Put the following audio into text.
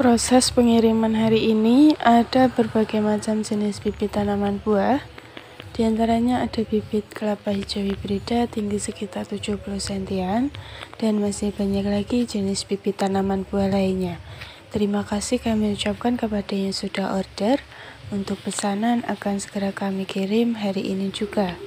Proses pengiriman hari ini ada berbagai macam jenis bibit tanaman buah. Di antaranya ada bibit kelapa hijau hibrida tinggi sekitar 70 sentian dan masih banyak lagi jenis bibit tanaman buah lainnya. Terima kasih kami ucapkan kepada yang sudah order. Untuk pesanan akan segera kami kirim hari ini juga.